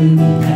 you.